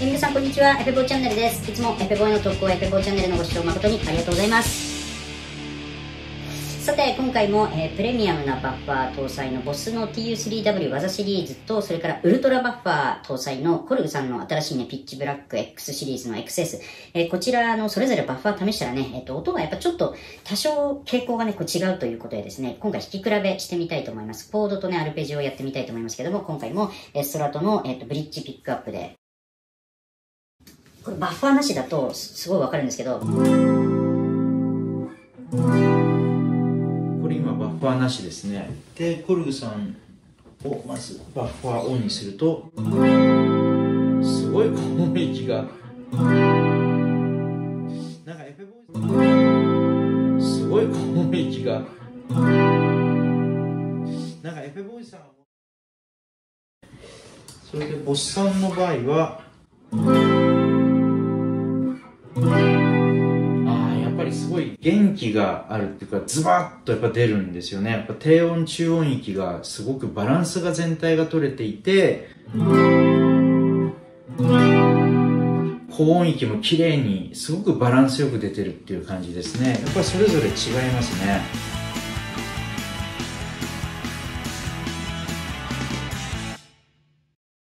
皆さんこんにちは。エペボーチャンネルです。いつもエペボーの投稿エペボーチャンネルのご視聴誠にありがとうございます。さて今回も、えー、プレミアムなバッファー搭載のボスの TU3W 技シリーズとそれからウルトラバッファー搭載のコルグさんの新しいねピッチブラック X シリーズの XS、えー、こちらのそれぞれバッファー試したらね、えっ、と音がやっぱちょっと多少傾向がねこう違うということでですね今回弾き比べしてみたいと思います。コードとねアルペジオをやってみたいと思いますけども今回も、えストラトの、えっとブリッジピックアップでこれバッファーなしだとすごいわかるんですけど。これ今バッファーなしですね。で、コルグさんをまずバッファーオンにすると、すごい高音域が。なんかエフェボイス、すごい高音域が。なんかエフェボイスさんそれでボスさんの場合は、元気があるっていうか、ズバッとやっぱ出るんですよね。やっぱ低音中音域がすごくバランスが全体が取れていて、高音域も綺麗にすごくバランスよく出てるっていう感じですね。やっぱりそれぞれ違いますね。